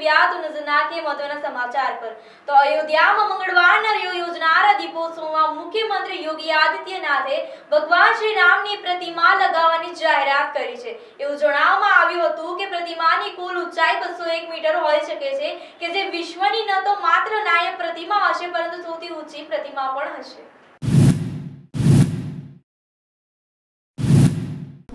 મહત્વના સમાચાર પર. તો અયોધ્યામાં મંગળવારના યોજનારા દીપોત્સવમાં મુખ્યમંત્રી યોગી આદિત્યનાથે ભગવાન શ્રી રામની પ્રતિમા લગાવવાની જાહેરાત કરી છે. એવું જણાવવામાં આવ્યું હતું કે પ્રતિમાની કુલ ઊંચાઈ બસો એક મીટર હોઈ શકે છે, કે જે વિશ્વની ન તો માત્ર નાયક પ્રતિમા હશે, પરંતુ સૌથી ઊંચી પ્રતિમા પણ હશે.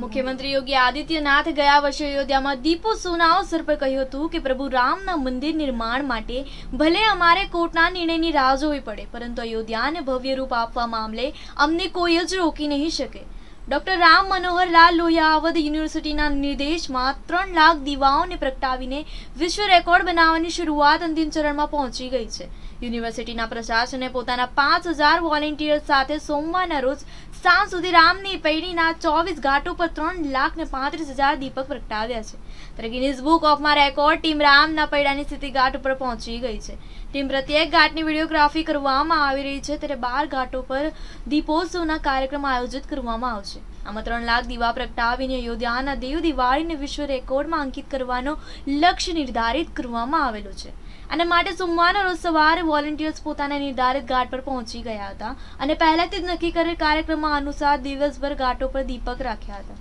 મુખ્યમંત્રી યોગી આદિત્યનાથ ગયા વર્ષે અયોધ્યામાં દીપોત્સવના અવસર પર કહ્યું હતું કે પ્રભુ રામના મંદિર નિર્માણ માટે ભલે અમારે કોર્ટના નિર્ણયની રાહ જોવી પડે, પરંતુ અયોધ્યાને ભવ્ય રૂપ આપવા મામલે અમને કોઈ જ રોકી નહીં શકે. ડોક્ટર રામ મનોહર લાલ લોહિયાવદ યુનિવર્સિટીના નિર્દેશમાં ત્રણ લાખ દીવાઓને પ્રગટાવીને વિશ્વ રેકોર્ડ બનાવવાની શરૂઆત અંતિમ ચરણમાં પહોંચી ગઈ છે. યુનિવર્સિટીના પ્રશાસને પોતાના પાંચ હજાર વોલેન્ટિયર સાથે સોમવારના રોજ સાંજ સુધી રામની પૈડીના ચોવીસ ઘાટો પર ત્રણ લાખ ને પાંત્રીસ હજાર દીપક પ્રગટાવ્યા છે. ત્યારે ગિનિસ બુક ઓફમાં રેકોર્ડ ટીમ રામના પૈડાની સ્થિતિ ઘાટ ઉપર પહોંચી ગઈ છે. ટીમ પ્રત્યેક ઘાટની વિડીયોગ્રાફી કરવામાં આવી રહી છે. ત્યારે બાર ઘાટો પર દીપોત્સવના કાર્યક્રમ આયોજિત કરવામાં આવશે. આમાં ત્રણ લાખ દીવા પ્રગટાવીને અયોધ્યાના દેવ દિવાળીને વિશ્વ રેકોર્ડમાં અંકિત કરવાનો લક્ષ્ય નિર્ધારિત કરવામાં આવેલો છે. અને માટે સોમવારના રોજ સવારે વોલેન્ટિયર્સ પોતાના નિર્ધારિત ઘાટ પર પહોંચી ગયા હતા અને પહેલાથી જ નક્કી કરેલ કાર્યક્રમમાં અનુસાર દિવસભર ઘાટો પર દીપક રાખ્યા હતા.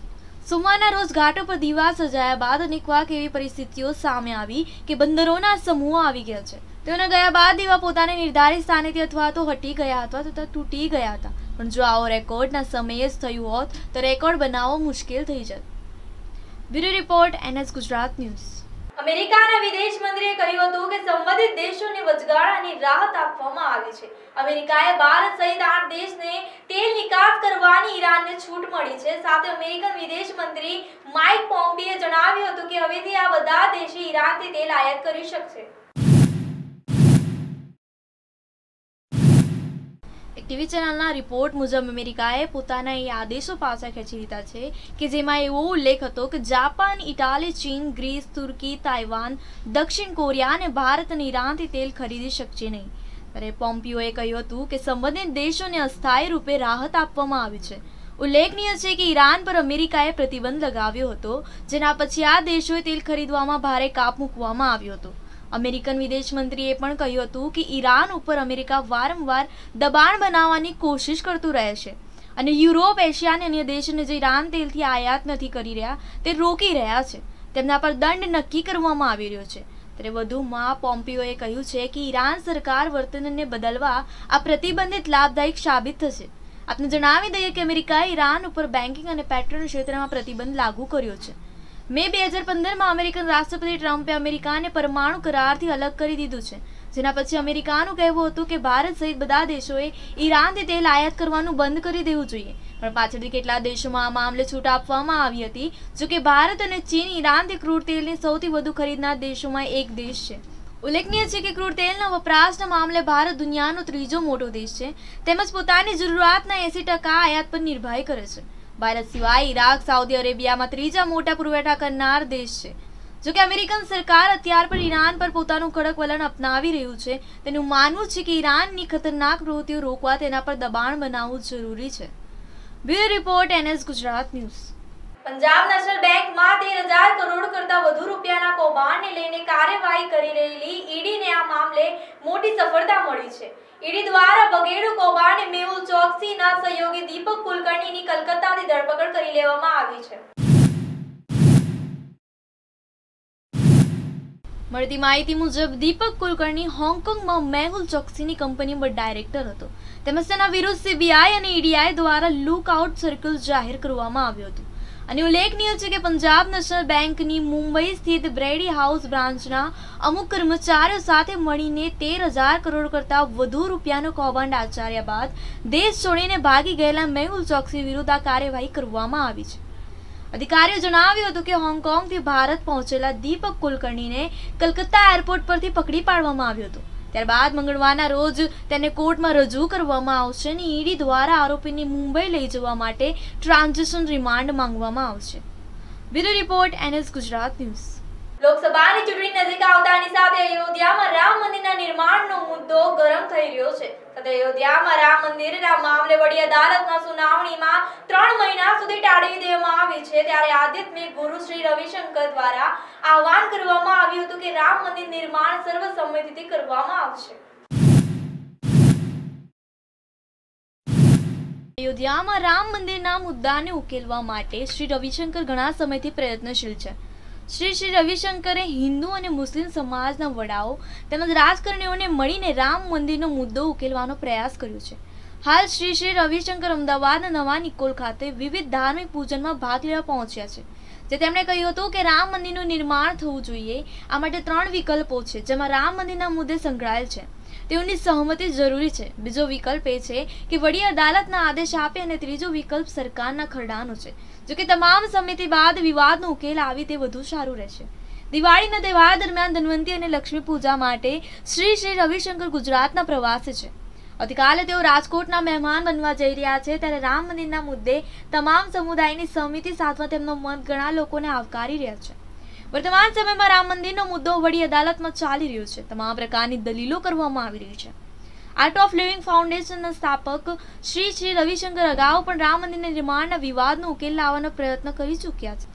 સોમવારના રોજ ઘાટો પર દીવા સજાયા બાદ અનેકવાર એવી પરિસ્થિતિઓ સામે આવી કે બંદરોના સમૂહ આવી ગયા છે. તેઓને ગયા બાદ દીવા પોતાને નિર્ધારિત સ્થાનેથી અથવા તો હટી ગયા હતા તથા તૂટી ગયા હતા. પણ જો આવો રેકોર્ડના સમયે જ થયું હોત, તો રેકોર્ડ બનાવવો મુશ્કેલ થઈ જત. Bureau report, NS Gujarat news. અમેરિકાના વિદેશ મંત્રીએ કહ્યું હતું કે સંબંધિત દેશોને વચગાળાની રાહત આપવામાં આવી છે. અમેરિકાએ ભારત સહિત આઠ દેશને તેલ નિકાસ કરવાની ઈરાનને છૂટ મળી છે. સાથે અમેરિકન વિદેશ મંત્રી માઇક પોમ્પીએ જણાવ્યું હતું કે હવેથી આ બધા દેશે ઈરાનથી તેલ આયાત કરી શકશે એક ટીવી ચેનલના રિપોર્ટ મુજબ અમેરિકાએ પોતાના એ આદેશો પાછા ખેંચી લીધા છે કે જેમાં એવો ઉલ્લેખ હતો કે જાપાન, ઇટાલી, ચીન, ગ્રીસ, તુર્કી, તાઇવાન, દક્ષિણ કોરિયા અને ભારત અને ઈરાનથી તેલ ખરીદી શકશે નહીં. ત્યારે પોમ્પિયોએ કહ્યું હતું કે સંબંધિત દેશોને અસ્થાયી રૂપે રાહત આપવામાં આવી છે. ઉલ્લેખનીય છે કે ઈરાન પર અમેરિકાએ પ્રતિબંધ લગાવ્યો હતો, જેના પછી આ દેશોએ તેલ ખરીદવામાં ભારે કાપ મૂકવામાં આવ્યો હતો. અમેરિકન વિદેશ મંત્રીએ પણ કહ્યું હતું કે ઈરાન ઉપર અમેરિકા વારંવાર દબાણ બનાવવાની કોશિશ કરતું રહે છે. અને યુરોપ, એશિયા અને અન્ય દેશોને જે ઈરાન તેલથી આયાત નથી કરી રહ્યા, તે રોકી રહ્યા છે. તેમના પર દંડ નક્કી કરવામાં આવી રહ્યો છે. ત્યારે વધુમાં પોમ્પિયોએ કહ્યું છે કે ઈરાન સરકાર વર્તનને બદલવા આ પ્રતિબંધિત લાભદાયક સાબિત થશે. આપને જણાવી દઈએ કે અમેરિકાએ ઈરાન ઉપર બેન્કિંગ અને પેટ્રોલ ક્ષેત્રમાં પ્રતિબંધ લાગુ કર્યો છે. મે બે હજાર પંદરમાં અમેરિકન રાષ્ટ્રપતિ ટ્રમ્પે અમેરિકાને પરમાણુ કરારથી અલગ કરી દીધું છે. જેના પછી અમેરિકાનું કહેવું હતું કે ભારત સહિત બધા દેશોએ ઈરાનથી તેલ આયાત કરવાનું બંધ કરી દેવું જોઈએ. પણ પાછળથી કેટલા દેશોમાં આ મામલે છૂટ આપવામાં આવી હતી, જો કે ભારત અને ચીન ઈરાનથી ક્રૂડ તેલની સૌથી વધુ ખરીદનાર દેશોમાં એક દેશ છે. ઉલ્લેખનીય છે કે ક્રૂડ તેલના વપરાશના મામલે ભારત દુનિયાનો ત્રીજો મોટો દેશ છે. તેમજ પોતાની જરૂરિયાતના એસી ટકા આયાત પર નિર્ભર કરે છે. ભારત સિવાય ઈરાક, સાઉદી અરેબિયામાં ત્રીજા મોટા પુરવઠા કરનાર દેશ છે. જો કે અમેરિકન સરકાર અત્યાર પર ઈરાન પર પોતાનું કડક વલણ અપનાવી રહ્યું છે, તેનું માનવું છે કે ઈરાનની ખતરનાક પ્રવૃત્તિઓ રોકવા તેના પર દબાણ બનાવવું જરૂરી છે. Bureau report, NS Gujarat news. Punjab national બેંકમાં તેર હજાર કરોડ કરતા વધુ રૂપિયાના કૌભાંડને લઈને કાર્યવાહી કરી રહેલી ઈડીને આ મામલે મોટી સફળતા મળી છે. ઈડી દ્વારા બગેડુ કૌભાંડે મેહુલ ચોકસીના સહયોગી દીપક કુલકર્ણીની કલકત્તાથી ધરપકડ કરી લેવામાં આવી છે. મળતી માહિતી મુજબ દીપક કુલકર્ણી હોંગકોંગમાં મેહુલ ચોકસીની કંપનીમાં ડાયરેક્ટર હતો. તેમજ તેના વિરુદ્ધ સીબીઆઈ અને ઈડીઆઈ દ્વારા લુકઆઉટ સર્કલ જાહેર કરવામાં આવ્યું હતું. અને ઉલ્લેખનીય છે કે પંજાબ નેશનલ બેંકની મુંબઈ સ્થિત બ્રેડી હાઉસ બ્રાન્ચના અમુક કર્મચારીઓ સાથે મળીને તેર હજાર કરોડ કરતાં વધુ રૂપિયાનો કૌભાંડ આચર્યા બાદ દેશ છોડીને ભાગી ગયેલા મેહુલ ચોકસી વિરુદ્ધ આ કાર્યવાહી કરવામાં આવી છે. અધિકારીઓ જણાવ્યું હતું કે હોંગકોંગથી ભારત પહોંચેલા દીપક કુલકર્ણીને કલકત્તા એરપોર્ટ પરથી પકડી પાડવામાં આવ્યો હતો. ત્યારબાદ મંગળવારના રોજ તેને કોર્ટમાં રજૂ કરવામાં આવશે અને ઈડી દ્વારા આરોપીને મુંબઈ લઈ જવા માટે ટ્રાન્ઝેક્શન રિમાન્ડ માંગવામાં આવશે. Bureau report NS Gujarat news. લોકસભાની ચૂંટણી નજીક આવતાની સાથે અયોધ્યામાં રામ મંદિરના નિર્માણનો મુદ્દો ગરમ થઈ રહ્યો છે. સાથે અયોધ્યામાં રામ મંદિરના મામલે વડી અદાલતના સુનાવણીમાં ત્રણ મહિના સુધી ટાળી દેવામાં આવી છે. ત્યારે આધ્યાત્મિક ગુરુ શ્રી રવિશંકર દ્વારા આહવાન કરવામાં આવ્યું હતું કે રામ મંદિર નિર્માણ સર્વસંમતિથી કરવામાં આવશે. અયોધ્યામાં રામ મંદિરના મુદ્દાને ઉકેલવા માટે શ્રી રવિશંકર ઘણા સમયથી પ્રયત્નશીલ છે. શ્રી શ્રી રવિશંકરે હિન્દુ અને મુસ્લિમ સમાજના વડાઓ તેમજ રાજકારણીઓને મળીને રામ મંદિરનો મુદ્દો ઉકેલવાનો પ્રયાસ કર્યો છે. હાલ શ્રી શ્રી રવિશંકર અમદાવાદના નવા નિકોલ ખાતે વિવિધ ધાર્મિક પૂજનમાં ભાગ લેવા પહોંચ્યા છે. જે તેમણે કહ્યું હતું કે રામ મંદિરનું નિર્માણ થવું જોઈએ, આ માટે ત્રણ વિકલ્પો છે, જેમાં રામ મંદિરના મુદ્દે સંકળાયેલ છે. તેઓની સહમતિ જરૂરી છે. બીજો વિકલ્પ એ છે કે વડી અદાલતના આદેશ આપે અને ત્રીજો વિકલ્પ સરકારના ખરડાનો છે. જો કે તમામ સમિતિ બાદ વિવાદનો ઉકેલ આવી તે વધુ સારું રહેશે. દિવાળીના તહેવાર દરમિયાન ધન્વંતી અને લક્ષ્મી પૂજા માટે શ્રી શ્રી રવિશંકર ગુજરાતના પ્રવાસે છે. આવતીકાલે તેઓ રાજકોટના મહેમાન બનવા જઈ રહ્યા છે, ત્યારે રામ મંદિરના મુદ્દે તમામ સમુદાયની સમિતિ સાધવા તેમનો મત ઘણા લોકોને આવકારી રહ્યા છે. વર્તમાન સમયમાં રામ મંદિરનો મુદ્દો વડી અદાલતમાં ચાલી રહ્યો છે. તમામ પ્રકારની દલીલો કરવામાં આવી રહી છે. આર્ટ ઓફ લિવિંગ ફાઉન્ડેશનના સ્થાપક શ્રી શ્રી રવિશંકર અગાઉ પણ રામ મંદિરના નિર્માણના વિવાદનો ઉકેલ લાવવાનો પ્રયત્ન કરી ચૂક્યા છે.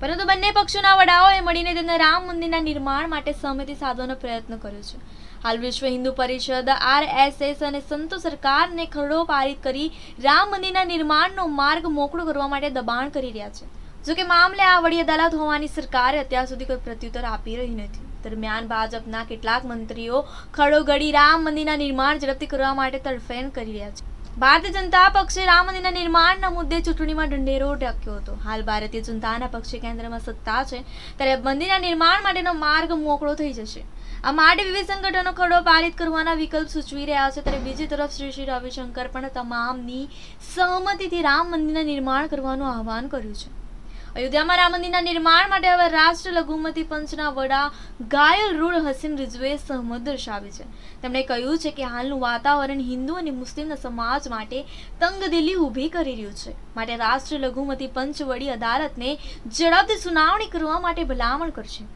પરંતુ બંને પક્ષોના વડાઓએ મળીને તેમને રામ મંદિરના નિર્માણ માટે સહમતિ સાધવાનો પ્રયત્ન કર્યો છે. હાલ વિશ્વ હિન્દુ પરિષદ, આરએસએસ અને સંતો સરકારને ખરડો પારિત કરી રામ મંદિરના નિર્માણનો માર્ગ મોકળો કરવા માટે દબાણ કરી રહ્યા છે. જોકે મામલે આ વડી અદાલત હોવાની સરકારે અત્યાર સુધી કોઈ પ્રત્યુત્તર આપી રહી નથી. દરમિયાન ભાજપના કેટલાક મંત્રીઓ ખડો ગડી રામ મંદિરના નિર્માણ ઝડપથી કરવા માટે તડફેણ કરી રહ્યા છે. ભારતીય જનતા પક્ષે રામ મંદિરના નિર્માણના મુદ્દે ચૂંટણીમાં ઢંઢેરો ઢાંક્યો હતો. હાલ ભારતીય જનતાના પક્ષે કેન્દ્રમાં સત્તા છે, ત્યારે મંદિરના નિર્માણ માટેનો માર્ગ મોકળો થઈ જશે. આ માટે વિવિધ સંગઠનો ખરડો પારિત કરવાના વિકલ્પ સૂચવી રહ્યા છે, ત્યારે બીજી તરફ શ્રી શ્રી રવિશંકર પણ તમામની સહમતિથી રામ મંદિરના નિર્માણ કરવાનું આહવાન કર્યું છે. અયોધ્યામાં રામ મંદિરના નિર્માણ માટે હવે રાષ્ટ્ર લઘુમતી પંચના વડા ઘાયલ રૂડ હસીન રિઝવે સહમત દર્શાવી છે. તેમણે કહ્યું છે કે હાલનું વાતાવરણ હિન્દુ અને મુસ્લિમના સમાજ માટે તંગદિલી ઊભી કરી રહ્યું છે. માટે રાષ્ટ્ર લઘુમતી પંચ વડી અદાલતને ઝડપથી સુનાવણી કરવા માટે ભલામણ કરશે.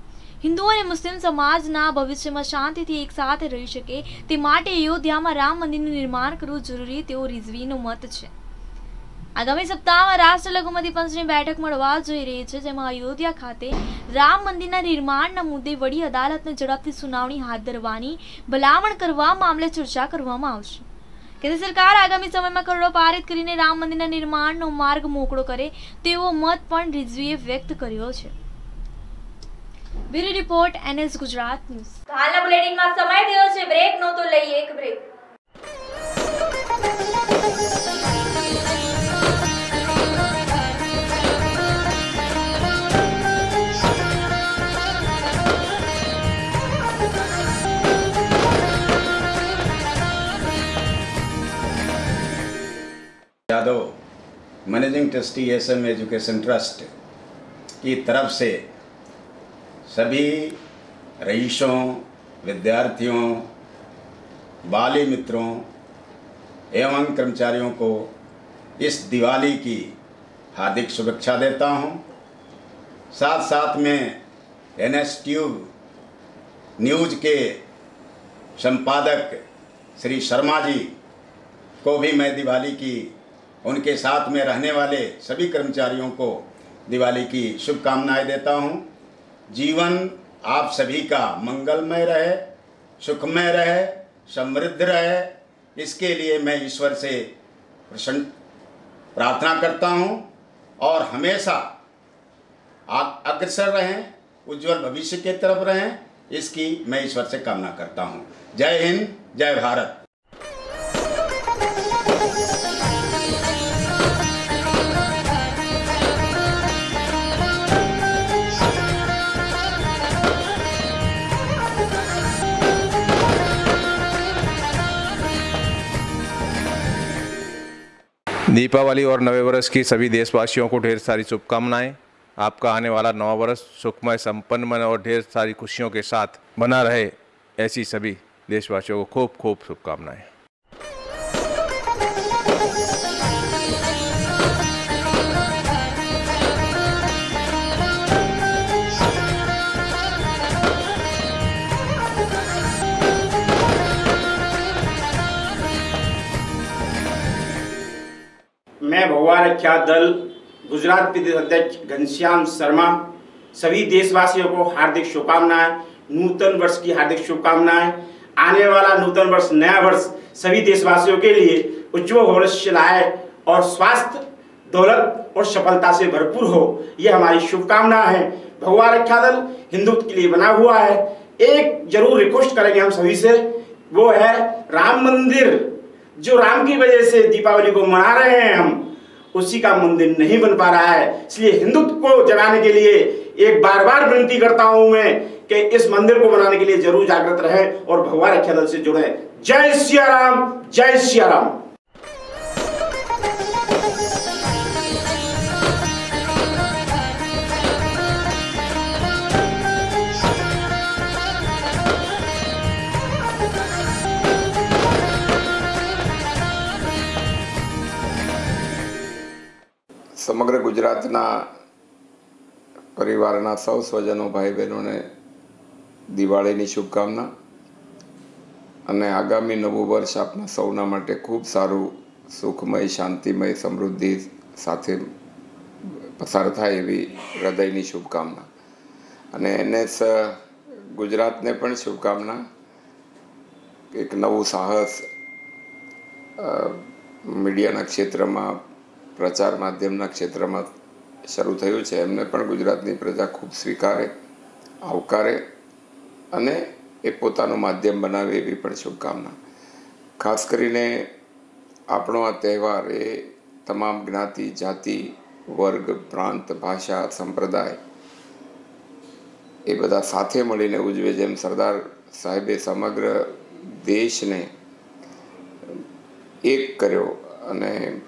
હિન્દુ અને મુસ્લિમ સમાજના ભવિષ્યમાં શાંતિથી એકસાથે રહી શકે તે માટે અયોધ્યામાં રામ મંદિરનું નિર્માણ કરવું જરૂરી તેવો રિઝવીનો મત છે. આગામી સપ્તાહમાં રાષ્ટ્ર લઘુમતી પંચની બેઠક મળવા જઈ રહી છે, જેમાં અયોધ્યા ખાતે રામ મંદિરના નિર્માણના મુદ્દે વડી અદાલતને ઝડપથી સુનાવણી હાથ ધરવાની, ભલામણ કરવા મામલે ચર્ચા કરવામાં આવશે. કેન્દ્ર સરકાર આગામી સમયમાં ખરડો પારિત કરીને રામ મંદિરના નિર્માણનો માર્ગ મોકળો કરે તેવો મત પણ રિઝવીએ વ્યક્ત કર્યો છે. Bureau report, NS Gujarat news. હાલના બુલેટિનમાં સમય થયો છે, બ્રેક નો તો લઈએ, એક break. Yadav managing trustee S M education trust की तरफ़ से सभी रईसों, विद्यार्थियों, बाली मित्रों एवं कर्मचारियों को इस दिवाली की हार्दिक शुभेच्छा देता हूँ। साथ साथ में एन एस ट्यूब न्यूज़ के संपादक श्री शर्मा जी को भी मैं दिवाली की, उनके साथ में रहने वाले सभी कर्मचारियों को दिवाली की शुभकामनाएँ देता हूँ। जीवन आप सभी का मंगलमय रहे, सुखमय रहे, समृद्ध रहे। इसके लिए मैं ईश्वर से प्रसन्न प्रार्थना करता हूँ और हमेशा अग्रसर रहें, उज्जवल भविष्य के तरफ़ रहें, इसकी मैं ईश्वर से कामना करता हूँ। जय हिंद, जय भारत। दीपावली और नवे वर्ष की सभी देशवासियों को ढेर सारी शुभकामनाएँ। आपका आने वाला नवा वर्ष सुखमय, संपन्न मन और ढेर सारी खुशियों के साथ बना रहे ऐसी सभी देशवासियों को खूब खूब शुभकामनाएँ। मैं भगवान रक्षा दल, गुजरात प्रदेश अध्यक्ष घनश्याम शर्मा, सभी देशवासियों को हार्दिक शुभकामनाएँ, नूतन वर्ष की हार्दिक शुभकामनाएँ। आने वाला नूतन वर्ष, नया वर्ष सभी देशवासियों के लिए उज्जवल भविष्य लाए और स्वास्थ्य, दौलत और सफलता से भरपूर हो। यह हमारी शुभकामना है। भगवान रक्षा दल, हिंदुत्व के लिए बना हुआ है। एक ज़रूर रिक्वेस्ट करेंगे हम सभी से, वो है राम मंदिर। जो राम की वजह से दीपावली को मना रहे हैं हम, उसी का मंदिर नहीं बन पा रहा है। इसलिए हिंदुत्व को जगाने के लिए एक बार बार विनती करता हूँ मैं कि इस मंदिर को बनाने के लिए ज़रूर जागृत रहे और भगवान रक्षा दल से जुड़े। जय सिया राम जय सिया राम સમગ્ર ગુજરાતના પરિવારના સૌ સ્વજનો ભાઈ બહેનોને દિવાળીની શુભકામના અને આગામી નવું વર્ષ આપના સૌના માટે ખૂબ સારું, સુખમય, શાંતિમય સમૃદ્ધિ સાથે પસાર થાય એવી હૃદયની શુભકામના. અને એનએસ ગુજરાતને પણ શુભકામના. એક નવું સાહસ મીડિયાના ક્ષેત્રમાં પ્રચાર માધ્યમના ક્ષેત્રમાં શરૂ થયું છે. એમને પણ ગુજરાતની પ્રજા ખૂબ સ્વીકારે, આવકારે અને એ પોતાનું માધ્યમ બનાવે એવી પણ શુભકામના. ખાસ કરીને આપણો આ તહેવાર એ તમામ જ્ઞાતિ, જાતિ, વર્ગ, પ્રાંત, ભાષા, સંપ્રદાય એ બધા સાથે મળીને ઉજવે જેમ સરદાર સાહેબે સમગ્ર દેશને એક કર્યો અને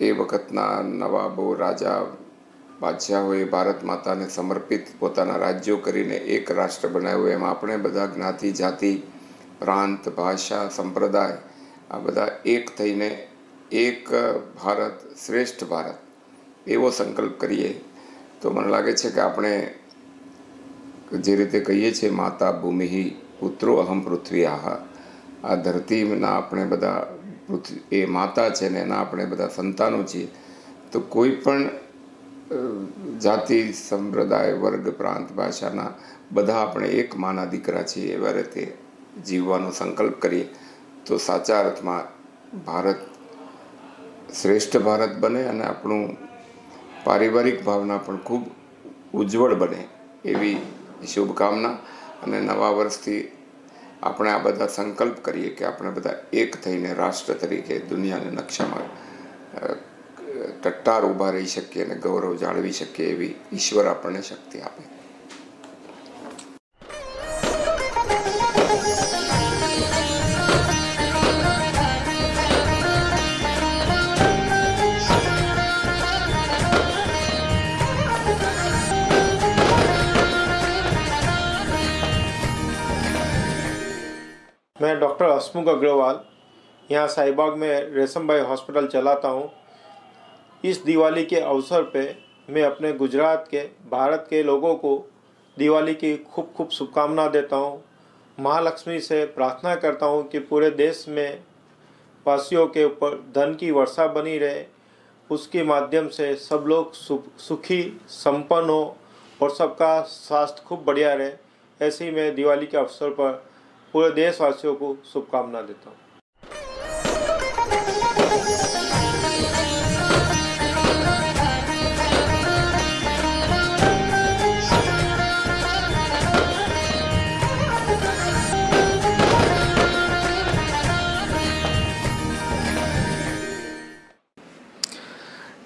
એ વખતના નવાબો રાજા બાદશાહોએ ભારત માતાને સમર્પિત પોતાના રાજ્યો કરીને એક રાષ્ટ્ર બનાવ્યું. એમાં આપણે બધા જ્ઞાતિ, જાતિ, પ્રાંત, ભાષા, સંપ્રદાય આ બધા એક થઈને એક ભારત, શ્રેષ્ઠ ભારત એવો સંકલ્પ કરીએ. તો મને લાગે છે કે આપણે જે રીતે કહીએ છીએ, માતા ભૂમિ પુત્રો અહમ પૃથ્વી આહા. આ ધરતીના આપણે બધા પૃથ્વી એ માતા છે ને એના આપણે બધા સંતાનો છીએ, તો કોઈ પણ જાતિ, સંપ્રદાય, વર્ગ, પ્રાંત, ભાષાના બધા આપણે એક માના દીકરા છીએ એવા રીતે જીવવાનો સંકલ્પ કરીએ, તો સાચા અર્થમાં ભારત શ્રેષ્ઠ ભારત બને અને આપણું પારિવારિક ભાવના પણ ખૂબ ઉજ્જવળ બને એવી શુભકામના અને નવા વર્ષથી આપણે આ બધા સંકલ્પ કરીએ કે આપણે બધા એક થઈને રાષ્ટ્ર તરીકે દુનિયાના નકશામાં ટટ્ટાર ઊભા રહી શકીએ અને ગૌરવ જાળવી શકીએ એવી ઈશ્વર આપણને શક્તિ આપે. मैं डॉक्टर हसमुख अग्रवाल, यहाँ साहिबाग में रेशम भाई हॉस्पिटल चलाता हूँ। इस दिवाली के अवसर पे मैं अपने गुजरात के, भारत के लोगों को दिवाली की खूब खूब शुभकामना देता हूँ। महालक्ष्मी से प्रार्थना करता हूँ कि पूरे देश में वासियों के ऊपर धन की वर्षा बनी रहे। उसके माध्यम से सब लोग सुखी, संपन्न हो और सबका स्वास्थ्य खूब बढ़िया रहे। ऐसे ही मैं दिवाली के अवसर पर पूरे देशवासियों को शुभकामना देता हूँ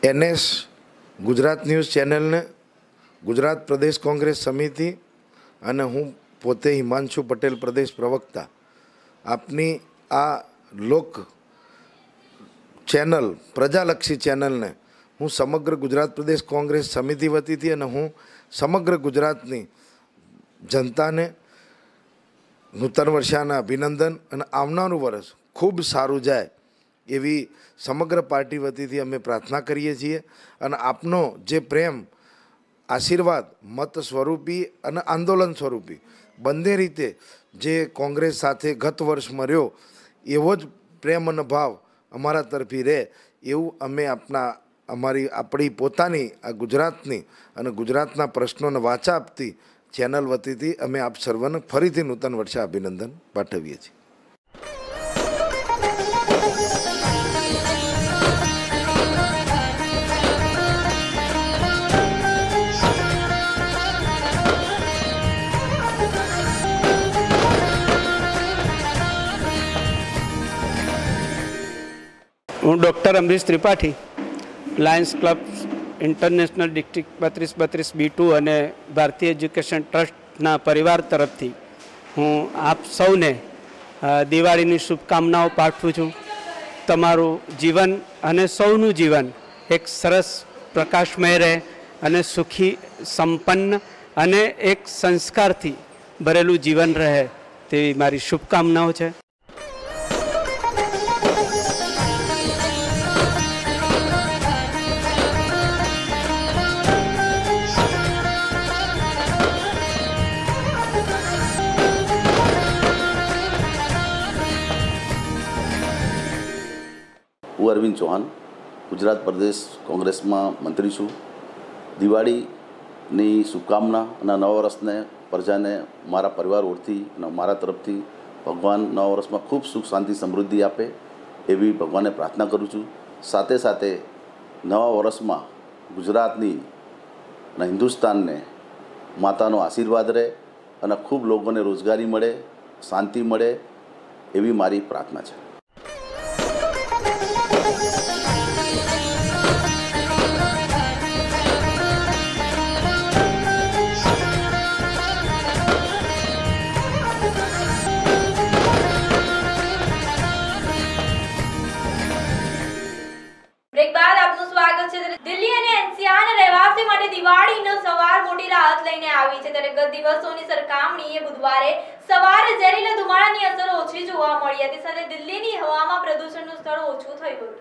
એનએસ ગુજરાત ન્યૂઝ ચેનલને ગુજરાત પ્રદેશ કોંગ્રેસ સમિતિ અને હું પોતે હિમાંશુ પટેલ પ્રદેશ પ્રવક્તા. આપની આ લોક ચેનલ, પ્રજાલક્ષી ચેનલને હું સમગ્ર ગુજરાત પ્રદેશ કોંગ્રેસ સમિતિ વતીથી અને હું સમગ્ર ગુજરાતની જનતાને નૂતન વર્ષાના અભિનંદન અને આવનારું વર્ષ ખૂબ સારું જાય એવી સમગ્ર પાર્ટી વતીથી અમે પ્રાર્થના કરીએ છીએ અને આપનો જે પ્રેમ, આશીર્વાદ, મત સ્વરૂપી અને આંદોલન સ્વરૂપી બંને રીતે જે કોંગ્રેસ સાથે ગત વર્ષ મર્યો, એવો જ પ્રેમ અને ભાવ અમારા તરફી રહે એવું અમે આપના, અમારી, આપણી પોતાની, આ ગુજરાતની અને ગુજરાતના પ્રશ્નોને વાચા આપતી ચેનલ વતીથી અમે આપ સર્વને ફરીથી નૂતન વર્ષે અભિનંદન પાઠવીએ છીએ. હું doctor Amrish Tripathi lions club international district બત્રીસ બત્રીસ બી ટુ અને ભારતીય એજ્યુકેશન ટ્રસ્ટના પરિવાર તરફથી હું આપ સૌને દિવાળીની શુભકામનાઓ પાઠવું છું. તમારું જીવન અને સૌનું જીવન એક સરસ પ્રકાશમય રહે અને સુખી, સંપન્ન અને એક સંસ્કારથી ભરેલું જીવન રહે તેવી મારી શુભકામનાઓ છે. હું અરવિંદ ચૌહાણ, ગુજરાત પ્રદેશ કોંગ્રેસમાં મંત્રી છું. દિવાળીની શુભકામના અને નવા વર્ષને પ્રજાને મારા પરિવાર ઓળથી અને મારા તરફથી ભગવાન નવા વર્ષમાં ખૂબ સુખ, શાંતિ, સમૃદ્ધિ આપે એવી ભગવાનને પ્રાર્થના કરું છું. સાથે સાથે નવા વર્ષમાં ગુજરાતની અને હિન્દુસ્તાનને માતાનો આશીર્વાદ રહે અને ખૂબ લોકોને રોજગારી મળે, શાંતિ મળે એવી મારી પ્રાર્થના છે. લઈને આવી છે. ત્યારે ગત દિવસોની સરખામણીએ બુધવારે સવારે ઝેરીલા ધુમાડાની અસર ઓછી જોવા મળી હતી. સાથે દિલ્હીની હવામાં પ્રદૂષણનું સ્તર ઓછું થયું હતું.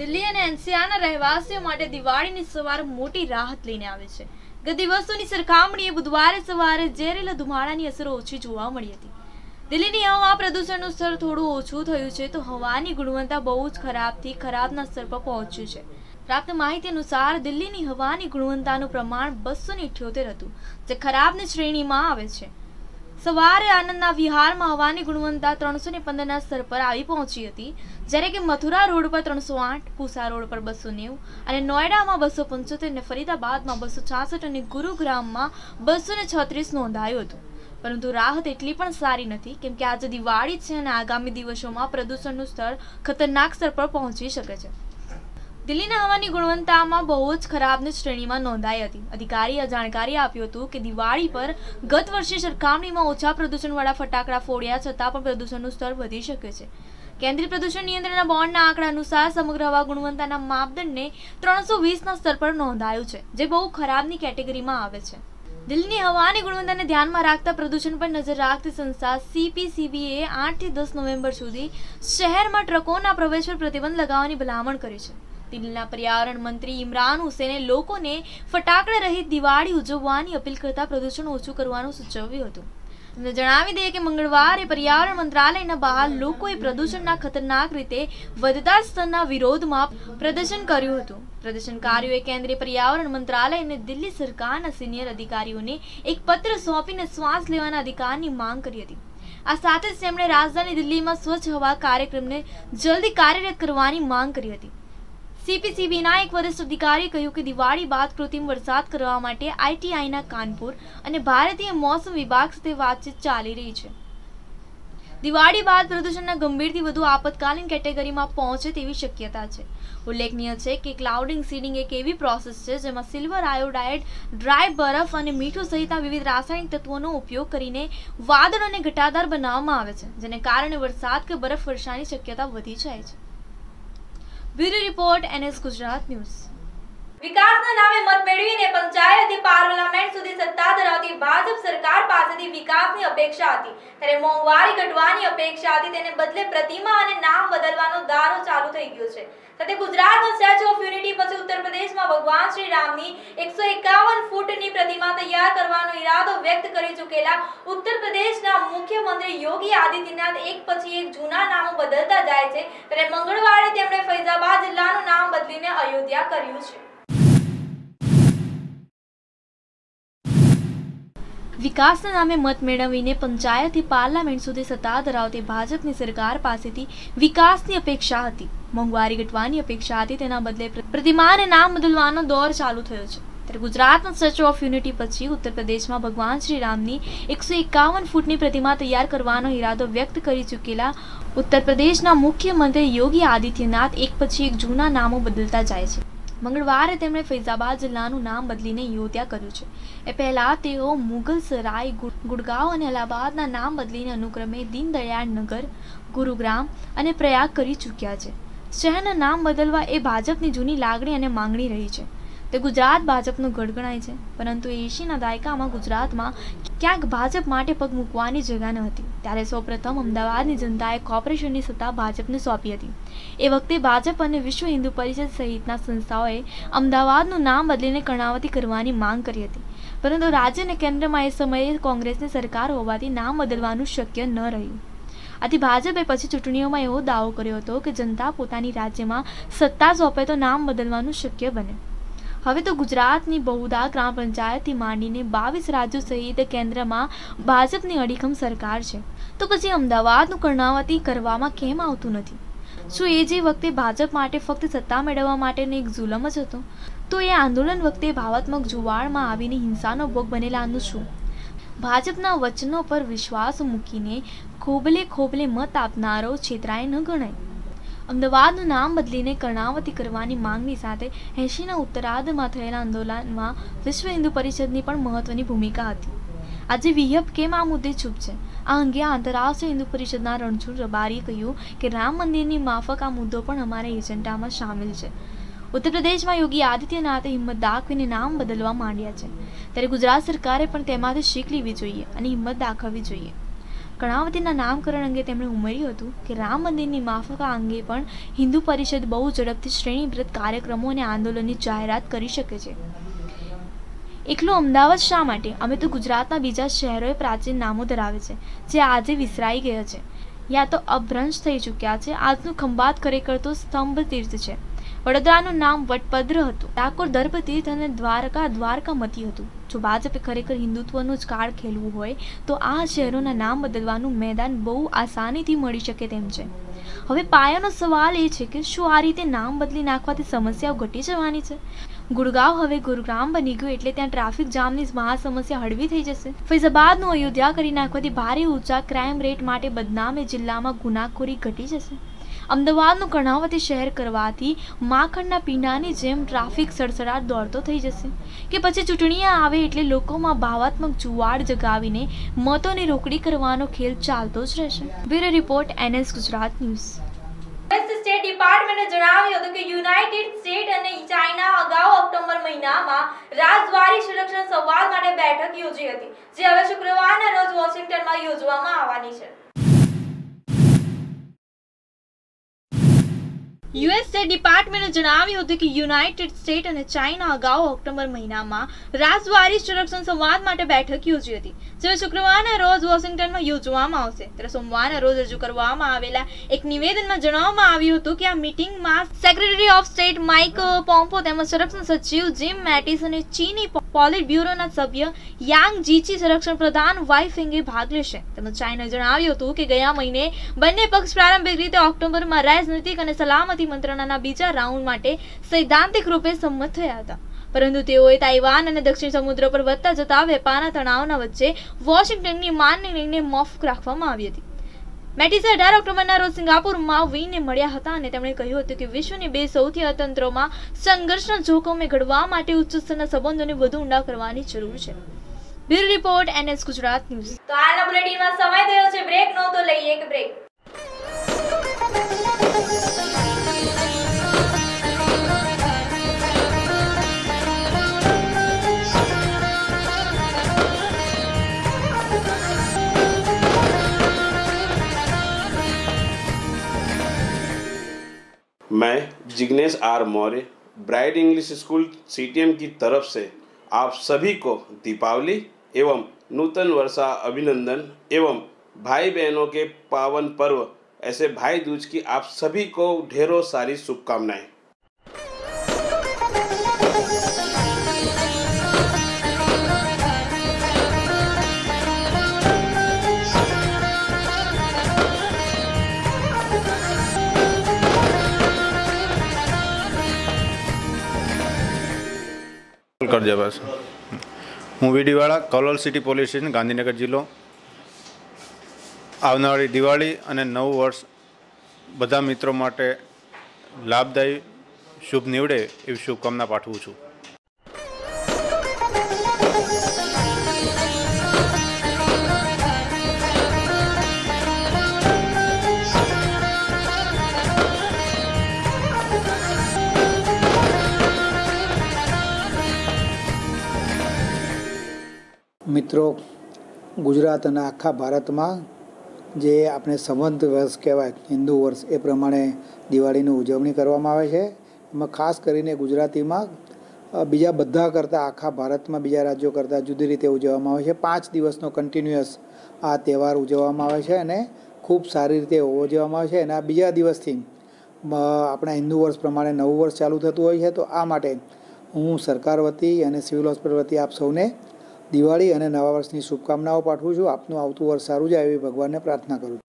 દિલ્હી અને એનસીઆરના રહેવાસીઓ માટે દિવાળીની સવાર મોટી રાહત લઈને આવે છે. ગત દિવસોની સરખામણીએ બુધવારે સવારે ઝેરીલા ધુમાડાની અસર ઓછી જોવા મળી હતી. દિલ્હીની હવામાં પ્રદૂષણનું સ્તર થોડું ઓછું થયું છે, તો હવાની ગુણવત્તા બહુ જ ખરાબથી ખરાબના સ્તર પર પહોંચ્યું છે. પ્રાપ્ત માહિતી અનુસાર, દિલ્હીની હવાની ગુણવત્તાનું પ્રમાણ બસો ઇઠ્યોતેર હતું, જે ખરાબની શ્રેણીમાં આવે છે. સવારે આનંદના વિહારમાં હવાની ગુણવત્તા ત્રણસો ને પંદરના સ્તર પર આવી પહોંચી હતી, જ્યારે કે મથુરા રોડ પર ત્રણસો આઠ, પૂસા રોડ પર બસો નેવું અને નોઈડામાં બસો પંચોતેર અને ફરીદાબાદમાં બસો છાસઠ અને ગુરુગ્રામમાં બસો ને છત્રીસ નોંધાયું હતું. પરંતુ રાહત એટલી પણ સારી નથી, કેમ કે આજે દિવાળી છે અને આગામી દિવસોમાં પ્રદૂષણનું સ્તર ખતરનાક સ્તર પર પહોંચી શકે છે. દિલ્હીના હવાની ગુણવત્તામાં બહુ જ ખરાબની શ્રેણીમાં નોંધાઈ હતી. અધિકારીએ જાણકારી આપ્યું હતું કે દિવાળી પર ગત વર્ષે સરખામણીમાં ઓછા પ્રદૂષણવાળા ફટાકડા ફોડ્યા છતાં પણ પ્રદૂષણનું સ્તર વધી શકે છે. કેન્દ્રીય પ્રદૂષણ નિયંત્રણના બોર્ડના આંકડા અનુસાર સમગ્ર હવા ગુણવત્તાના માપદંડને ત્રણસો વીસના સ્તર પર નોંધાયું છે, જે બહુ ખરાબની કેટેગરીમાં આવે છે. દિલ્હીની હવાની ગુણવત્તાને ધ્યાનમાં રાખતા પ્રદૂષણ પર નજર રાખતી સંસ્થા સીપીસીબીએ આઠથી દસ નવેમ્બર સુધી શહેરમાં ટ્રકોના પ્રવેશ પર પ્રતિબંધ લગાવવાની ભલામણ કરી છે. દિલ્હીના પર્યાવરણ મંત્રી ઇમરાન હુસેને લોકોને ફટાકડા રહિત દિવાળી ઉજવવાની અપીલ કરતા પ્રદૂષણ ઓછું કરવાનું સૂચવ્યું હતું. તમને જણાવી દઈએ કે મંગળવારે પર્યાવરણ મંત્રાલયના બહાર લોકોએ પ્રદૂષણના ખતરનાક રીતે વધતા સ્તરના વિરોધમાં પ્રદર્શન કર્યું હતું. પ્રદર્શનકારીઓએ કેન્દ્રીય પર્યાવરણ મંત્રાલય અને દિલ્હી સરકારના સિનિયર અધિકારીઓને એક પત્ર સોંપીને શ્વાસ લેવાના અધિકારની માંગ કરી હતી. આ સાથે જ તેમણે રાજધાની દિલ્હીમાં સ્વચ્છ હવા કાર્યક્રમને જલ્દી કાર્યરત કરવાની માંગ કરી હતી. સીપીસીબીના એક વરિષ્ઠ અધિકારીએ કહ્યું કે દિવાળી બાદ કૃત્રિમ વરસાદ કરવા માટે આઈટીઆઈના કાનપુર અને ભારતીય મોસમ વિભાગ સાથે વાતચીત ચાલી રહી છે. દિવાળી બાદ પ્રદૂષણના ગંભીરથી વધુ આપતકાલીન કેટેગરીમાં પહોંચે તેવી શક્યતા છે. ઉલ્લેખનીય છે કે ક્લાઉડિંગ સીડિંગ એક એવી પ્રોસેસ છે જેમાં સિલ્વર આયોડાઇડ, ડ્રાય બરફ અને મીઠું સહિતના વિવિધ રાસાયણિક તત્વોનો ઉપયોગ કરીને વાદળોને ઘટાદાર બનાવવામાં આવે છે, જેને કારણે વરસાદ કે બરફ વર્ષાની શક્યતા વધી જાય છે. Bureau report NS Gujarat news. વિકાસના નામે મત મેળવીને પંચાયતથી પાર્લામેન્ટ સુધી સત્તા ધરાવતી ભાજપ સરકાર પાસેથી વિકાસની અપેક્ષા હતી. ત્યારે મોંઘવારી ઘટવાની અપેક્ષા હતી, તેને બદલે પ્રતિમા અને નામ બદલવાનો દારો ચાલુ થઈ ગયો છે. સાથે ગુજરાતનો સ્ટેચ્યુ ઓફ યુનિટી પછી ઉત્તર પ્રદેશમાં ભગવાન શ્રી રામની એકસો એકાવન ફૂટની પ્રતિમા તૈયાર કરવાનો ઈરાદો વ્યક્ત કરી ચૂકેલા ઉત્તર પ્રદેશના મુખ્યમંત્રી યોગી આદિત્યનાથ એક પછી એક જૂના નામો બદલતા જાય છે. ત્યારે મંગળવારે તેમણે ફૈઝાબાદ જિલ્લાનું નામ બદલીને અયોધ્યા કર્યું છે. વિકાસના નામે મત મેળવીને પંચાયતથી પાર્લામેન્ટ સુધી સત્તા ધરાવતી ભાજપની સરકાર પાસેથી વિકાસની અપેક્ષા હતી. મોંઘવારી ઘટવાની અપેક્ષા હતી, તેના બદલે પ્રતિમાને નામ બદલવાનો દોર ચાલુ થયો છે. ત્યારે ગુજરાતના સ્ટેચ્યુ ઓફ યુનિટી પછી ઉત્તર પ્રદેશમાં ભગવાન શ્રી રામની એકસો એકાવન ફૂટની પ્રતિમા તૈયાર કરવાનો ઈરાદો વ્યક્ત કરી ચૂકેલા ઉત્તર પ્રદેશના મુખ્યમંત્રી યોગી આદિત્યનાથ એક પછી એક જૂના નામો બદલતા જાય છે. મંગળવારે તેમણે ફૈઝાબાદ જિલ્લાનું નામ બદલીને યોધ્યા કર્યું છે. એ પહેલાં તેઓ મુગલ સરાય ગુડગાંવ અને અલ્હાબાદના નામ બદલીને અનુક્રમે દીનદયાળ નગર, ગુરુગ્રામ અને પ્રયાગ કરી ચૂક્યા છે. શહેરના નામ બદલવા એ ભાજપની જૂની લાગણી અને માંગણી રહી છે. તે ગુજરાત ભાજપનું ગઢગણાય છે, પરંતુ એંશીના દાયકામાં ગુજરાતમાં ક્યાંક ભાજપ માટે પગ મૂકવાની જગા ન હતી. ત્યારે સૌપ્રથમ અમદાવાદની જનતાએ કોર્પોરેશનની સત્તા ભાજપને સોંપી હતી. એ વખતે ભાજપ અને વિશ્વ હિન્દુ પરિષદ સહિતના સંસ્થાઓએ અમદાવાદનું નામ બદલીને કર્ણાવતી કરવાની માંગ કરી હતી. પરંતુ રાજ્ય અને કેન્દ્રમાં એ સમયે કોંગ્રેસની સરકાર હોવાથી નામ બદલવાનું શક્ય ન રહ્યું. આથી ભાજપે પછી ચૂંટણીઓમાં એવો દાવો કર્યો હતો કે જનતા પોતાની રાજ્યમાં સત્તા સોંપે તો નામ બદલવાનું શક્ય બને. હવે તો ગુજરાતની બહુદા ગ્રામ પંચાયતથી માંડીને બાવીસ રાજ્યો સહિત કેન્દ્રમાં ભાજપની અડીખમ સરકાર છે. તો પછી અમદાવાદનું કર્ણાવતી કરવામાં કેમ આવતું નથી? શું એ જે વખતે ભાજપ માટે ફક્ત સત્તા મેળવવા માટેનો એક જુલમ જ હતો? તો એ આંદોલન વખતે ભાવાત્મક જુવાળમાં આવીને હિંસાનો ભોગ બનેલાનું શું? ભાજપના વચનો પર વિશ્વાસ મૂકીને ખોબલે ખોબલે મત આપનારો છેતરાય ન ગણાય. અમદાવાદનું નામ બદલીને કર્ણાવતી કરવાની માંગની સાથે એંશીના ઉત્તરાર્ધમાં થયેલા આંદોલનમાં વિશ્વ હિન્દુ પરિષદની પણ મહત્વની ભૂમિકા હતી. આજે વિહપ કેમ આ મુદ્દે ચૂપ છે? આ અંગે આંતરરાષ્ટ્રીય હિન્દુ પરિષદના રણછોડ રબારીએ કહ્યું કે રામ મંદિરની માફક આ મુદ્દો પણ અમારા એજન્ડામાં સામેલ છે. ઉત્તર પ્રદેશમાં યોગી આદિત્યનાથે હિંમત દાખવીને નામ બદલવા માંડ્યા છે. ત્યારે ગુજરાત સરકારે પણ તેમાંથી શીખ લેવી જોઈએ અને હિંમત દાખવવી જોઈએ. કર્ણાવતીના નામકરણ અંગે તેમણે ઉમેર્યું હતું કે રામ મંદિરની માફકા અંગે પણ હિન્દુ પરિષદ બહુ ઝડપથી શ્રેણીબદ્ધ કાર્યક્રમો અને આંદોલનની જાહેરાત કરી શકે છે. એકલું અમદાવાદ શા માટે? અમે તો ગુજરાતના બીજા શહેરોએ પ્રાચીન નામો ધરાવે છે, જે આજે વિસરાઈ ગયા છે. યા તો અભ્રંશ થઈ ચૂક્યા છે. આજનું ખંભાત ખરેખર તો સ્તંભ તીર્થ છે. વડોદરાનું નામ વટપદ્ર હતું. ડાકોર દર્ભતીર્થ અને દ્વારકા દ્વારકામતી હતું. જો ભાજપે ખરેખર હિન્દુત્વનું જ કાર્ડ ખેલવું હોય, તો આ શહેરોના નામ બદલવાનું મેદાન બહુ આસાનીથી મળી શકે તેમ છે. હવે પાયાનો સવાલ એ છે કે શું આ રીતે નામ બદલી નાખવાથી સમસ્યાઓ ઘટી જવાની છે? ગુડગાંવ હવે ગુરુગ્રામ બની ગયું એટલે ત્યાં ટ્રાફિક જામની મહા સમસ્યા હળવી થઈ જશે. ફૈઝાબાદનું અયોધ્યા કરી નાખવાથી ભારે ઊંચા ક્રાઇમ રેટ માટે બદનામે જિલ્લામાં ગુનાખોરી ઘટી જશે. અમદાવાદનું કર્ણાવતી શહેર કરવાથી માખણના પીણાની જેમ ટ્રાફિક સડસડાટ દોડતો થઈ જશે. કે પછી ચૂંટણીઓ આવે એટલે લોકોમાં ભાવાત્મક જુવાડ જગાવીને મતોની રોકડી કરવાનો ખેલ ચાલતો જ રહેશે. Bureau report NS Gujarat news. State ડિપાર્ટમેન્ટે જણાવ્યું હતું કે યુનાઇટેડ સ્ટેટ અને ચાઇના અગાઉ ઓક્ટોબર મહિનામાં રાજદ્વારી સંરક્ષણ સંવાદ માટે બેઠક યોજી હતી, જે હવે શુક્રવારના રોજ વોશિંગ્ટનમાં યોજવામાં આવવાની છે. યુએસ સ્ટેટ ડિપાર્ટમેન્ટે જણાવ્યું હતું કે યુનાઇટેડ સ્ટેટ અને ચાઇના અગાઉ ઓક્ટોબર મહિનામાં રાજદ્વારી સંરક્ષણ સંવાદ માટે બેઠક યોજી હતી. જે શુક્રવારના રોજ વોશિંગ્ટનમાં યોજવામાં આવશે. ત્યારે સોમવારના રોજ રજૂ કરવામાં આવેલા એક નિવેદનમાં જણાવવામાં આવ્યું હતું કે આ મિટિંગમાં secretary of state Mike Pompeo તેમજ સંરક્ષણ સચિવ જીમ મેટિસ અને ચીની પોલિટ બ્યુરોના સભ્ય યાંગ જીચી સંરક્ષણ પ્રધાન વાઈ ફિંગે ભાગ લેશે. તેમજ ચાઇનાએ જણાવ્યું હતું કે ગયા મહિને બંને પક્ષ પ્રારંભિક રીતે ઓક્ટોબરમાં રાજનૈતિક અને સલામતી મંત્રણાના બીજા રાઉન્ડ માટે સૈદ્ધાંતિક રૂપે સંમત થયા હતા. પરંતુ તેઓએ તાઇવાન અને દક્ષિણ સમુદ્ર પર વધતા જતા વેપારના તણાવના વચ્ચે વોશિંગ્ટનની માનને મોફ રાખવામાં આવી હતી. મેટિસે અઢાર ઓક્ટોબરના રોજ સિંગાપુરમાં વીને મળ્યા હતા અને તેમણે કહ્યું હતું કે વિશ્વની બે સૌથી અતંત્રોમાં સંઘર્ષના જોખમે ઘડવા માટે ઉચ્ચ સ્તરના સંબંધોને વધુ ઊંડા કરવાની જરૂર છે. Bureau report NS Gujarat news. તો આ બુલેટિનમાં સમય થયો છે. બ્રેક નો તો લઈએ એક બ્રેક मैं Jignesh R Maurya, bright English school CTM की तरफ़ से आप सभी को दीपावली एवं नूतन वर्षा अभिनंदन एवं भाई बहनों के पावन पर्व ऐसे भाई दूज की आप सभी को ढेरों सारी शुभकामनाएं કરજે બસ હું વીડીવાળા Kalol city police station Gandhinagar જિલ્લો આવનારી દિવાળી અને નવું વર્ષ બધા મિત્રો માટે લાભદાયી, શુભ નીવડે એવી શુભકામના પાઠવું છું. મિત્રો, ગુજરાત અને આખા ભારતમાં જે આપણે સંવંત વર્ષ કહેવાય, હિન્દુ વર્ષ, એ પ્રમાણે દિવાળીની ઉજવણી કરવામાં આવે છે. એમાં ખાસ કરીને ગુજરાતીમાં બીજા બધા કરતાં આખા ભારતમાં, બીજા રાજ્યો કરતાં જુદી રીતે ઉજવવામાં આવે છે. પાંચ દિવસનો કન્ટિન્યુઅસ આ તહેવાર ઉજવવામાં આવે છે અને ખૂબ સારી રીતે ઉજવવામાં આવે છે. અને આ બીજા દિવસથી આપણા હિન્દુ વર્ષ પ્રમાણે નવું વર્ષ ચાલુ થતું હોય છે. તો આ માટે હું સરકાર વતી અને સિવિલ હોસ્પિટલ વતી આપ સૌને દિવાળી અને નવા વર્ષની શુભકામનાઓ પાઠવું છું આપનું આવતું વર્ષ સારું જાય એવી ભગવાનને પ્રાર્થના કરું છું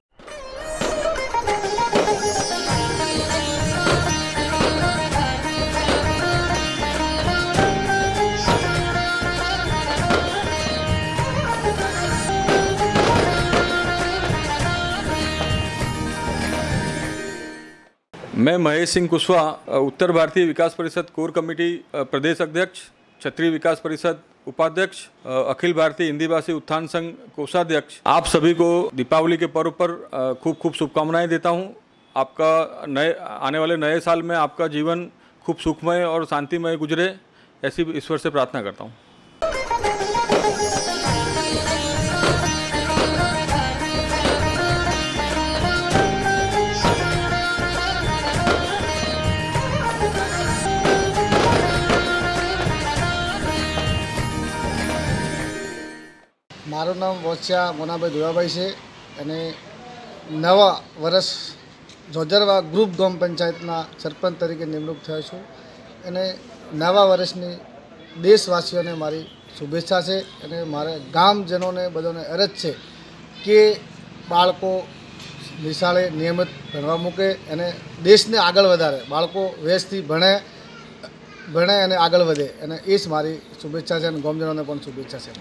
मैं महेश सिंह कुशवाहा उत्तर भारतीय विकास परिषद कोर कमेटी अ, प्रदेश अध्यक्ष क्षत्रिय विकास परिषद उपाध्यक्ष अखिल भारतीय हिंदी भाषी उत्थान संघ कोषाध्यक्ष, आप सभी को दीपावली के पर्व पर खूब खूब शुभकामनाएँ देता हूँ। आपका नए, आने वाले नए साल में आपका जीवन खूब सुखमय और शांतिमय गुजरे, ऐसी ईश्वर से प्रार्थना करता हूँ। મારું નામ વોચ્યા મોનાભાઈ ધુરાભાઈ છે અને નવા વર્ષ જોજરવા ગ્રુપ ગામ પંચાયતના સરપંચ તરીકે નિમણૂક થયો છું. અને નવા વર્ષની દેશવાસીઓને મારી શુભેચ્છા છે અને મારા ગામજનોને બધાને અરજ છે કે બાળકો નિશાળે નિયમિત ભણવા મૂકે અને દેશને આગળ વધારે, બાળકો વેશથી ભણે ભણે અને આગળ વધે. અને એ જ મારી શુભેચ્છા છે અને ગામજનોને પણ શુભેચ્છા છે.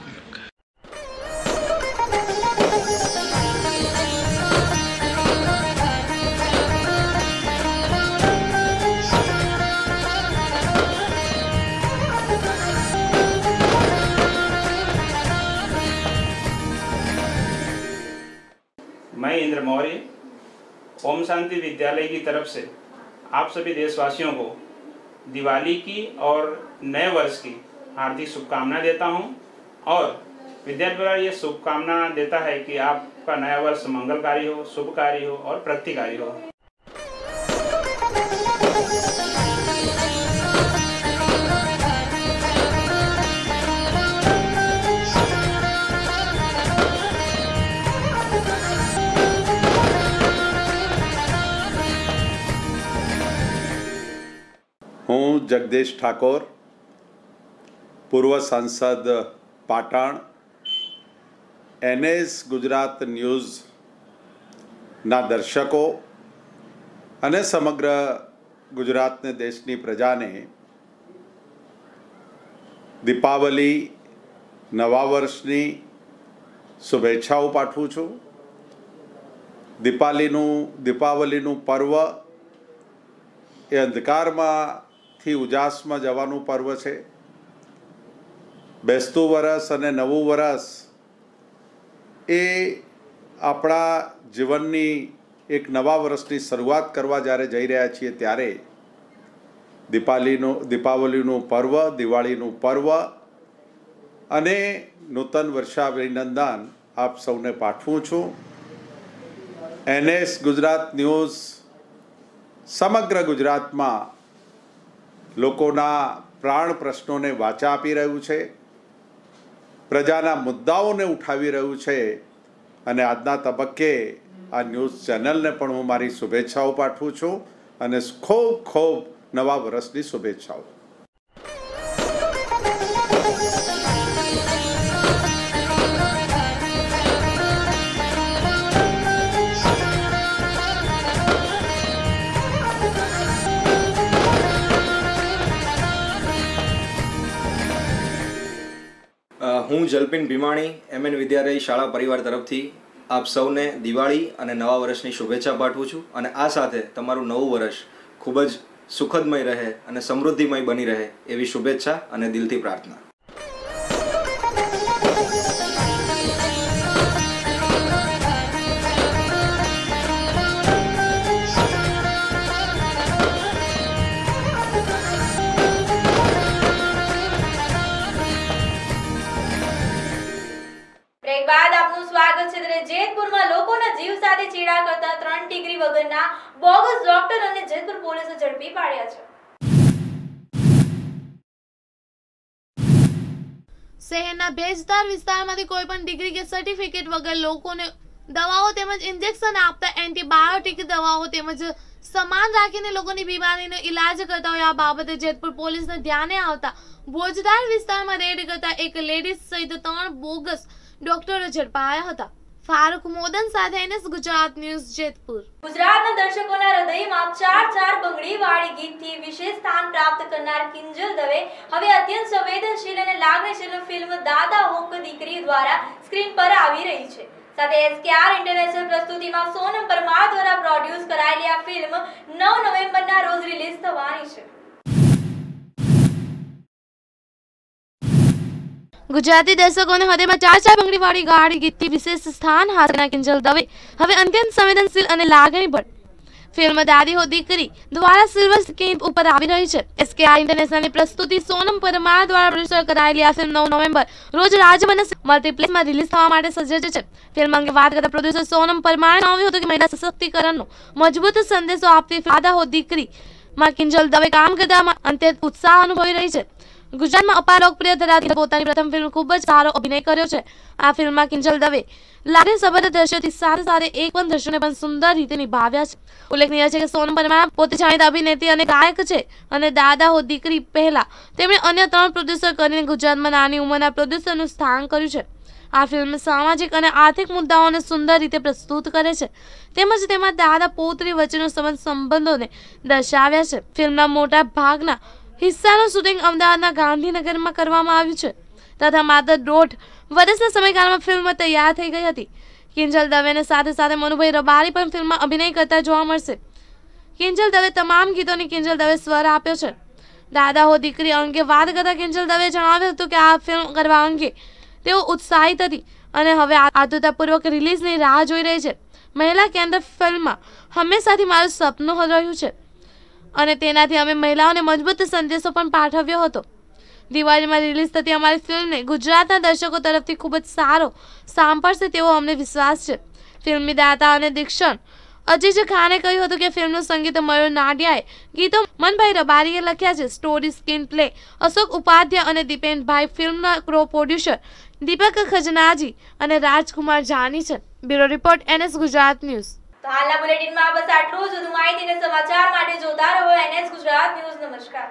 ओम शांति विद्यालय की तरफ़ से आप सभी देशवासियों को दिवाली की और नए वर्ष की हार्दिक शुभकामना देता हूँ। और विद्यार्थी परिवार ये शुभकामना देता है कि आपका नया वर्ष मंगलकारी हो, शुभकारी हो और प्रतिकारी हो। હું જગદીશ ઠાકોર, પૂર્વ સાંસદ પાટણ, એનએસ ગુજરાત ન્યૂઝના દર્શકો અને સમગ્ર ગુજરાતને દેશની પ્રજાને દીપાવલી, નવા વર્ષની શુભેચ્છાઓ પાઠવું છું. દીપાલીનું, દીપાવલીનું પર્વ એ અંધકારમાંથી ઉજાસમાં જવાનું પર્વ છે. બેસતું વરસ અને નવું વરસ એ આપણા જીવનની એક નવા વર્ષની શરૂઆત કરવા જ્યારે જઈ રહ્યા છીએ ત્યારે દીપાવલીનું દીપાવલીનું પર્વ, દિવાળીનું પર્વ અને નૂતન વર્ષાભિનંદન આપ સૌને પાઠવું છું. એનએસ ગુજરાત ન્યૂઝ, સમગ્ર ગુજરાતમાં લોકોના પ્રાણ પ્રશ્નોને વાચા આપી રહ્યું છે, પ્રજાના મુદ્દાઓને ઉઠાવી રહ્યું છે અને આજના તબક્કે આ ન્યૂઝ ચેનલને પણ હું મારી શુભેચ્છાઓ પાઠવું છું અને ખૂબ ખૂબ નવા વર્ષની શુભેચ્છાઓ. હું જલ્પિન ભીમાણી, એમ એન વિદ્યાલય શાળા પરિવાર તરફથી આપ સૌને દિવાળી અને નવા વર્ષની શુભેચ્છા પાઠવું છું અને આ સાથે તમારું નવું વર્ષ ખૂબ જ સુખદમય રહે અને સમૃદ્ધિમય બની રહે એવી શુભેચ્છા અને દિલથી પ્રાર્થના. દવાઓ તેમજ ઇન્જેક્શન આપતા એન્ટીબાયોટિક દવાઓ તેમજ સમાન રાખીને લોકોની બીમારીનો ઈલાજ કરતા હોય આ બાબતે જેતપુર પોલીસને ધ્યાને આવતા ભોજદાર વિસ્તારમાં રેડ કરતા એક લેડીઝ સહિત ત્રણ બોગસ ડોક્ટરો ઝડપાયા હતા. ફારૂક મોદન સાથે એનએસ ગુજરાત ન્યૂઝ જેતપુર. ગુજરાતના દર્શકોના હૃદયમાં ચાર ચાર બંગડી વાળી ગીતથી વિશેષ સ્થાન પ્રાપ્ત કરનાર કિંજલ દવે હવે અત્યંત સંવેદનશીલ અને લાગણીશીલ ફિલ્મ દાદા હોક દીકરી દ્વારા સ્ક્રીન પર આવી રહી છે. સાથે એસકેઆર ઇન્ટરનેશનલ પ્રસ્તુતિમાં સોનમ પરમાર દ્વારા પ્રોડ્યુસ કરાયેલી આ ફિલ્મ નવ નવેમ્બરના રોજ રિલીઝ થવાની છે. ગુજરાતી દર્શકોને હૃદયમાં ચાર ચાર બંગડી વાળી ગાડી ગીતથી વિશેષ સ્થાન હાથના કિંજલ દવે. હવે અત્યંત સંવેદનશીલ અને લાગણીભર ફિલ્મ દાદી હો દીકરી દ્વારા સિલ્વર સ્ક્રીન ઉપર આવી રહી છે. એસકેઆર ઇન્ટરનેશનલની પ્રસ્તુતિ સોનમ પરમાર દ્વારા પ્રોડ્યુસર કરાયેલી આ ફિલ્મ નવ નવેમ્બર રોજ રાજમનસ મલ્ટીપ્લેક્સમાં રિલીઝ થવા માટે સજ્જ છે. ફિલ્મ અંગે વાત કરતા પ્રોડ્યુસર સોનમ પરમારે જણાવ્યું હતું કે મહિલા સશક્તિકરણનો મજબૂત સંદેશો આપતી દાદા હો દીકરી માં કિંજલ દવે કામ કરતા અત્યંત ઉત્સાહ અનુભવી રહી છે. ગુજરાતમાં અપાર લોકપ્રિય ધરાવતી પોતાની પ્રથમ ફિલ્મ ખૂબ જ સારો અભિનય કર્યો છે. આ ફિલ્મમાં કિંજલ દવે લાગણી સબંધ દ્રશ્યોથી સાથે સાથે એક પણ દ્રશ્યોને પણ સુંદર રીતે નિભાવ્યા છે. ઉલ્લેખનીય છે કે સોનમ પરમાર પોતે જાણીતા અભિનેત્રી અને ગાયક છે અને દાદા હો દીકરી પહેલા તેમણે અન્ય ત્રણ પ્રોડ્યુસર કરીને ગુજરાતમાં નાની ઉંમરના પ્રોડ્યુસરનું સ્થાન કર્યું છે. આ ફિલ્મ સામાજિક અને આર્થિક મુદ્દાઓને સુંદર રીતે પ્રસ્તુત કરે છે. તેમજ તેમાં દાદા પોતરી વચ્ચેનો સંબંધ સંબંધોને દર્શાવ્યા છે. ફિલ્મના મોટા ભાગના હિસ્સાનું શૂટિંગ અમદાવાદના ગાંધીનગરમાં કરવામાં આવ્યું છે. તથા માત્ર દોઢ વર્ષના સમયગાળામાં ફિલ્મ તૈયાર થઈ ગઈ હતી. કિંજલ દવેને સાથે સાથે મનુભાઈ રબારી પણ ફિલ્મમાં અભિનય કરતા જોવા મળશે. કિંજલ દવે તમામ ગીતોની કિંજલ દવે સ્વર આપ્યો છે. દાદા હો દીકરી અંગે વાત કરતા કિંજલ દવે જણાવ્યું હતું કે આ ફિલ્મ કરવા અંગે તેઓ ઉત્સાહિત હતી અને હવે આતુરતાપૂર્વક રિલીઝની રાહ જોઈ રહી છે. મહિલા કેન્દ્ર ફિલ્મમાં હંમેશાથી મારું સપનું રહ્યું છે. અને તેનાથી અમે મહિલાઓને મજબૂત સંદેશો પણ પાઠવ્યો હતો. દિવાળીમાં રિલીઝ થતી અમારી ફિલ્મને ગુજરાતના દર્શકો તરફથી ખૂબ જ સારો સાંભળશે તેવો અમને વિશ્વાસ છે. ફિલ્મની દાતા અને દીક્ષણ અજીજ ખાને કહ્યું હતું કે ફિલ્મનું સંગીત મયુર નાડિયાએ ગીતો મનભાઈ રબારીએ લખ્યા છે. Story, screen play, Ashok Upadhyay અને દીપેનભાઈ ફિલ્મના ક્રો પ્રોડ્યુસર દીપક ખજનાજી અને રાજકુમાર જાની છે. Bureau report NS Gujarat news. તો હાલના બુલેટિનમાં બસ આટલું જ. વધુ માહિતી અને સમાચાર માટે જોતા રહો. NS Gujarat news. નમસ્કાર.